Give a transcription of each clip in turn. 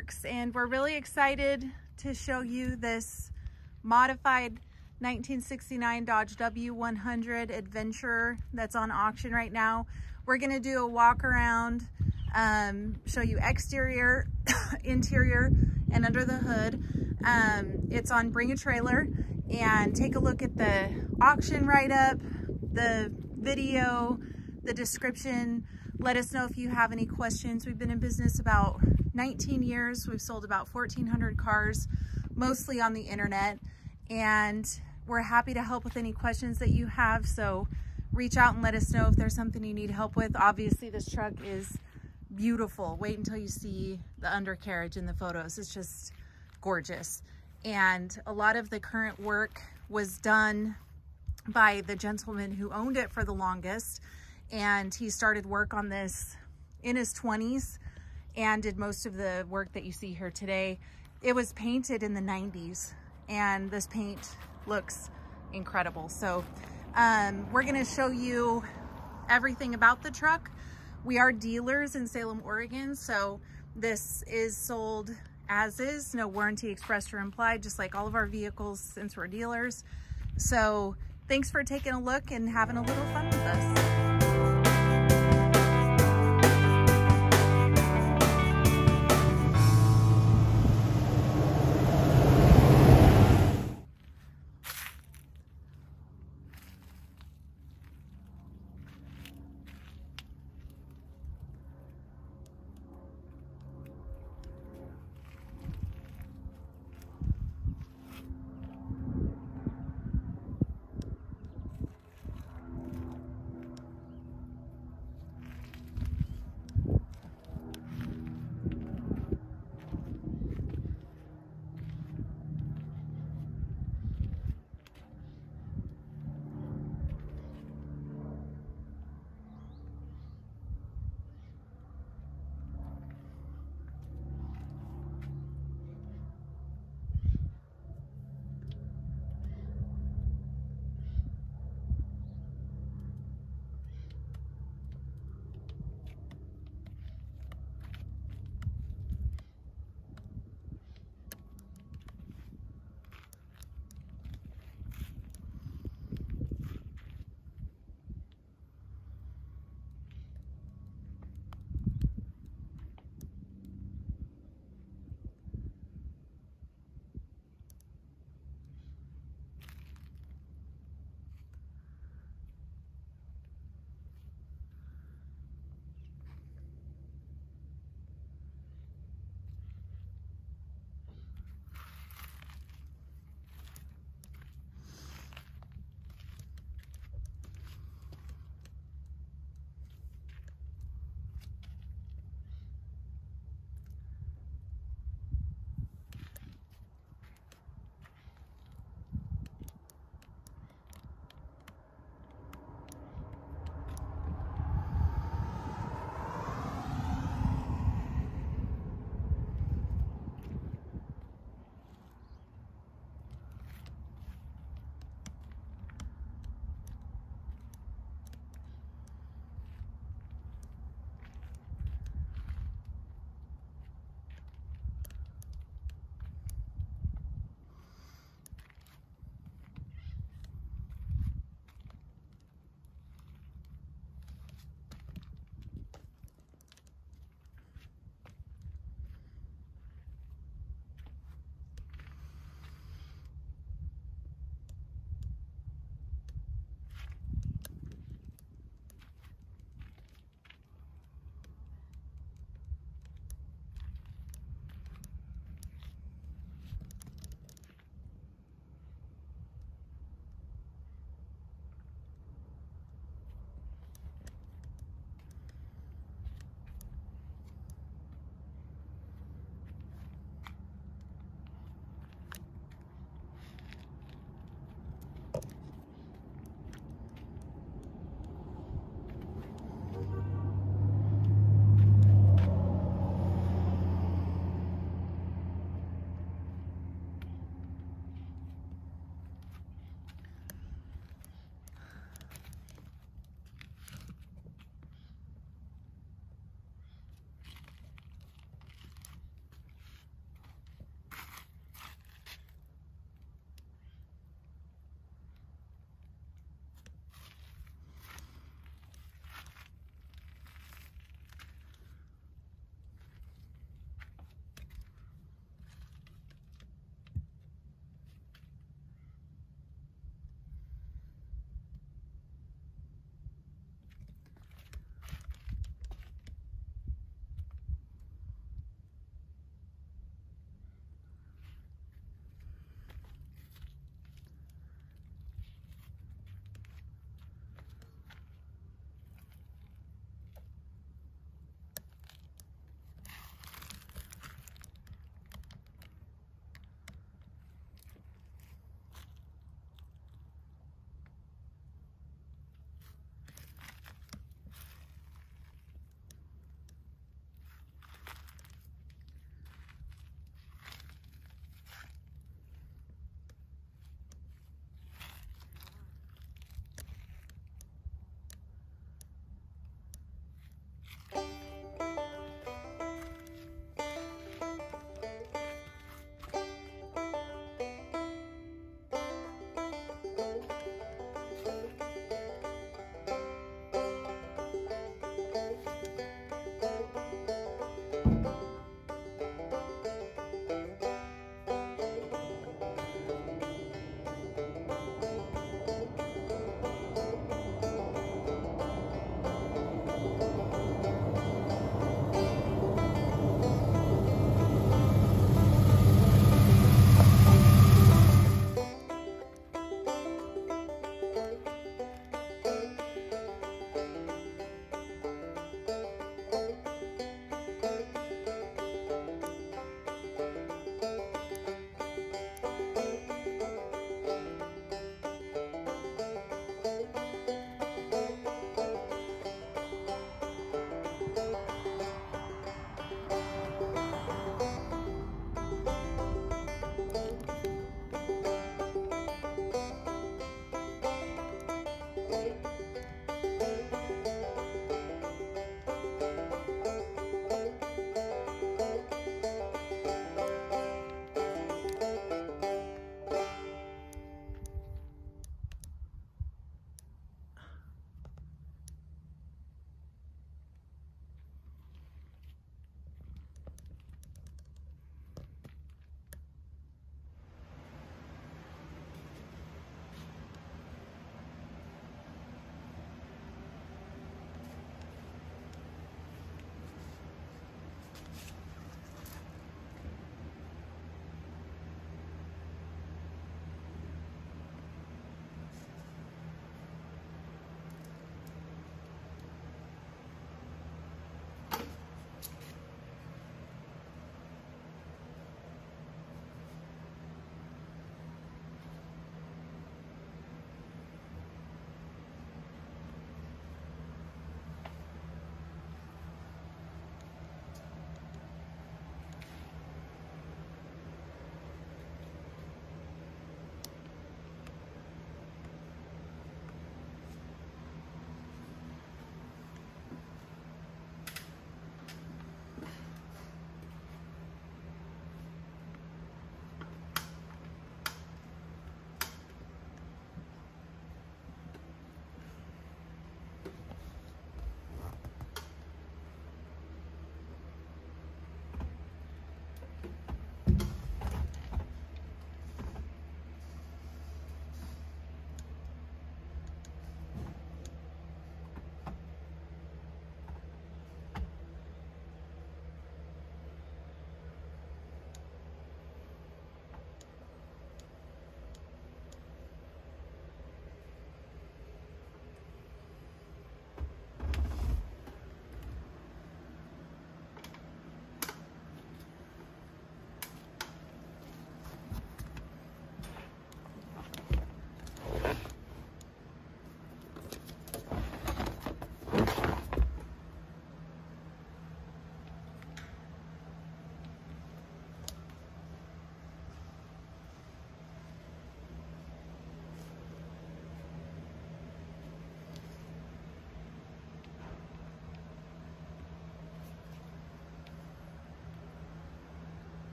Denwerks and we're really excited to show you this modified 1969 Dodge W100 Adventurer that's on auction right now. We're gonna do a walk around, um, show you exterior, interior, and under the hood. Um, it's on Bring a Trailer and take a look at the auction write-up, the video, the description. Let us know if you have any questions. We've been in business about 19 years. We've sold about 1,400 cars, mostly on the internet. And we're happy to help with any questions that you have. So reach out and let us know if there's something you need help with. Obviously, this truck is beautiful. Wait until you see the undercarriage in the photos. It's just gorgeous. And a lot of the current work was done by the gentleman who owned it for the longest. And he started work on this in his 20s and did most of the work that you see here today. It was painted in the 90s and this paint looks incredible. So um, we're gonna show you everything about the truck. We are dealers in Salem, Oregon, so this is sold as is, no warranty expressed or implied, just like all of our vehicles since we're dealers. So thanks for taking a look and having a little fun with us.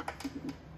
すいません。